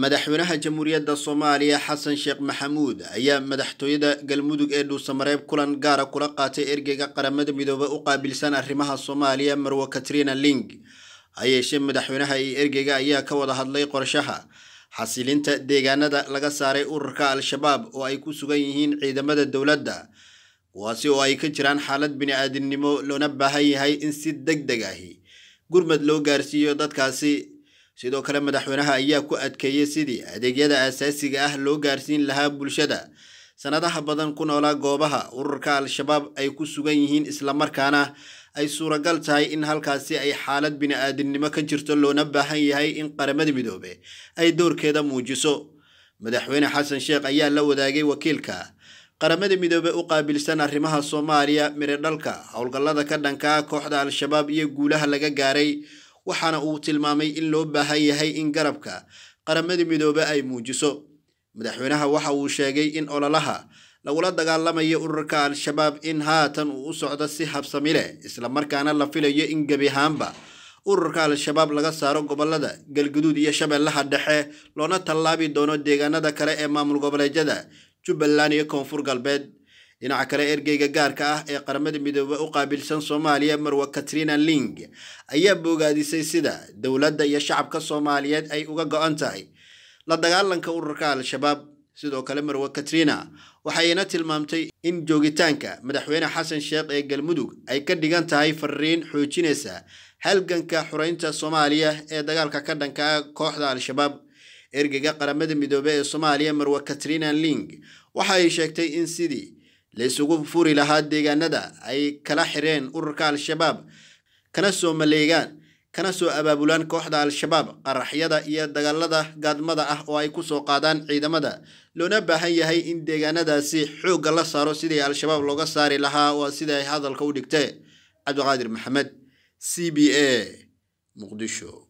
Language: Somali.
madaxweynaha jamhuuriyadda soomaaliya xasan sheekh maxamuud ayaa madaxtooyada galmudug ee dhuusamareeb kulan gaara kula qaatay ergeyga qaramada midoobe u qaabilsan arrimaha soomaaliya marwo katrina ling. Ha yeeshee madaxweynaha iyo ergeyga ayaa ka wada hadlay qorshaha. Xasilinta deegaanada laga saaray ururka al-shabaab oo ay ku sugan yihiin ciidamada dowladda kuwaasi oo ay ka jiraan xaalad bini-aadinimo loona baahan yahay in si deg deg ahi gurmad loo gaarsiiyo dadkaasi sidoo kale madaxweynaha ayaa ku adkeeyey sidii adeegyada aasaasiga ah loo gaarsiin lahaa bulshada. Sanadaha badan ku noolaa goobaha ururka al-shabaab ay ku sugan yihiin islamarkaana ay suuragal tahay in halkaasi ay xaalad bini-aadinimo ka jirto loona baahan yahay in qaramada midoobe ay doorkeeda muujiso. Madaxweyne xasan sheekh ayaa la wadaagay wakiilka qaramada midoobe u qaabilsan arrimaha soomaaliya miredhalka howlgallada ka dhanka ah kooxda al-shabaab iyo guulaha laga gaaray waxaana uu tilmaamay in loo baahan yahay in garabka qaramada midoobe ay muujiso. Madaxweynaha waxa uu sheegay in ololaha lagula dagaalamayo ururka al-shabaab in haatan uu u socdo si habsami leh islamarkaana la filayo in gebi ahaanba ururka al-shabaab laga saaro gobollada galguduud iyo shabeellaha dhexe loona tallaabi doono deegaanada kale ee maamul goboleedyada jubbaland iyo koonfur galbeed dhinaca kale ergeyga gaarka ah ee qaramada midoobe u qaabilsan soomaaliya marwa katrina ling ayaa boogaadisay sida dowladda iyo shacabka soomaaliyeed ay uga go-an tahay. La dagaalanka ururka al-shabaab sidoo kale marwa katrina waxayna tilmaamtay in joogitaanka madaxweyne xasan sheekh ee galmudug ay ka dhigan tahay fariin xoojinaysa halganka xureynta soomaaliya ee dagaalka ka dhanka ah kooxda al-shabaab. Ergeyga qaramada midoobe ee soomaaliya marwa katrina ling waxa ay sheegtay in sidii la isugu furi lahaa deegaanada ay kala xireen ururka al-shabaab kana soo maleegaan kana soo abaabulaan kooxda al-shabaab qaraxyada iyo dagaalada gaadmada ah oo ay ku soo qaadaan ciidamada. Loona baahan yahay in deegaanadaasi xoogga la saaro sidii al-shabaab looga saari lahaa waa sida ay hadalka u dhigtee. Cabdiqaadir maxamed c b a muqdisho